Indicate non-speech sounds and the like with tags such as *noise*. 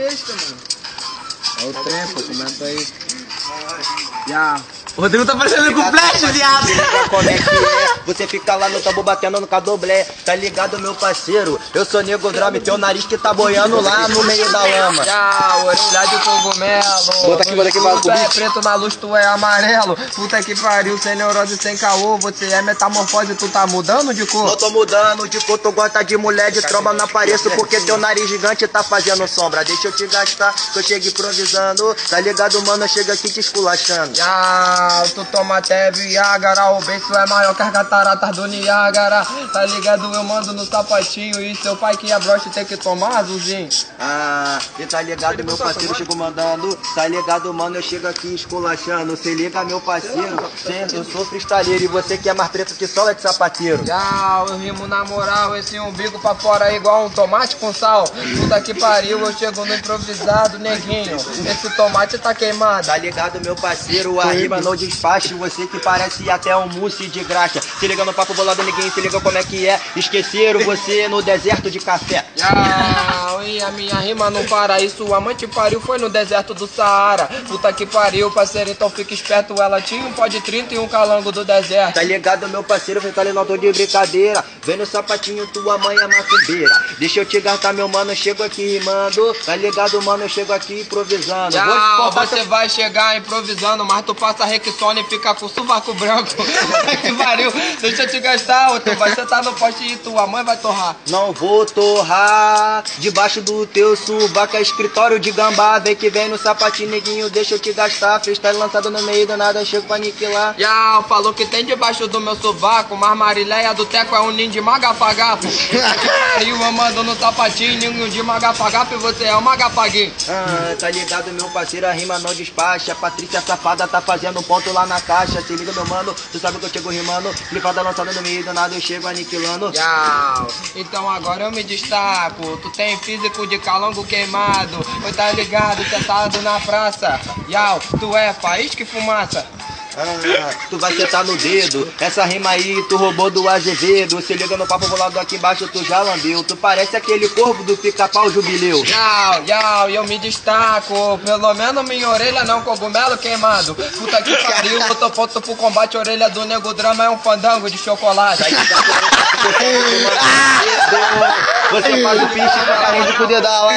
extra, mano. É o tempo, comenta aí. Já. O Rodrigo tá parecendo com flash, viado. Como é que é? Você fica lá no tambo batendo no cadoblé, tá ligado, meu parceiro? Eu sou nego drama, teu nariz que tá boiando lá no meio da lama. Já, orelha de cogumelo. Bota aqui, bota aqui, bota Tu é aqui. preto na luz, tu é amarelo. Puta que pariu, sem neurose, sem caô. Você é metamorfose, tu tá mudando de Não cor. tô mudando de cor, tu gosta de mulher de tromba, não apareço porque teu nariz gigante tá fazendo sombra. Deixa eu te gastar, que eu chego improvisando. Tá ligado, mano? Eu chego aqui te esculachando. Já, tu toma até Viagra. O beijo é maior que as cataratas do Niágara. Tá ligado? Eu mando no sapatinho. E seu pai que é broche tem que tomar azulzinho. Ah, e tá ligado, meu parceiro, chego mandando. Tá ligado, mano, eu chego aqui esculachando. Se liga, meu parceiro, eu sou freestyleiro e você que é mais preto que sola de sapateiro. Já, eu rimo na moral, esse umbigo pra fora é igual um tomate com sal. Puta que pariu, eu chego no improvisado, neguinho. Esse tomate tá queimado. Tá ligado, meu parceiro? A rima no despacho. Você que parece até um mousse de graxa. Se liga no papo bolado, ninguém se liga como é que é. Esqueceram você no deserto de café. Já, e a minha rima não para. E sua mãe te pariu, foi no deserto do Saara. Puta que pariu, parceiro, então fica esperto. Ela tinha um pó de 30 e um calango do deserto. Tá ligado, meu parceiro? Vem não tô de brincadeira. Vem no sapatinho, tua mãe é macumbeira. Deixa eu te gastar, meu mano. Eu chego aqui rimando. Tá ligado, mano? Eu chego aqui improvisando. Cortar você vai chegar improvisando, mas tu passa Rexona e fica com o sovaco branco. *laughs* Que pariu, deixa eu te gastar. Ou tu vai sentar no poste e tua mãe vai torrar. Não vou torrar debaixo do teu suvaco é escritório de gambá. Vem que vem no sapatinho, neguinho, deixa eu te gastar. Freestyle lançado no meio do nada, chego pra aniquilar. Já, falou que tem debaixo do meu sovaco, mas Marileia do Teco é um ninho de que pariu, eu mando no sapatinho, ninho de magapagapo e você é o magapaguinho. Ah, tá ligado, meu parceiro, a rima não despacha. Patrícia safada tá fazendo um ponto lá na caixa. Se liga, meu mano, tu sabe que eu chego rimando. Flipada lançada no meio do nada, eu chego aniquilando. Tchau. Então agora eu me destaco. Tu tem físico de calango queimado. Oi, tá ligado, sentado na praça. Yau, tu é faísca e fumaça. Ah, tu vai sentar no dedo. Essa rima aí tu roubou do Azevedo. Se liga no papo bolado aqui embaixo, tu já lambeu. Tu parece aquele corvo do pica-pau jubileu. Yau, yau, eu me destaco. Pelo menos minha orelha não cogumelo queimado. Puta que pariu, eu tô pronto pro combate. A orelha do nego drama é um fandango de chocolate. Você faz o piche com a carinha de cu dedal,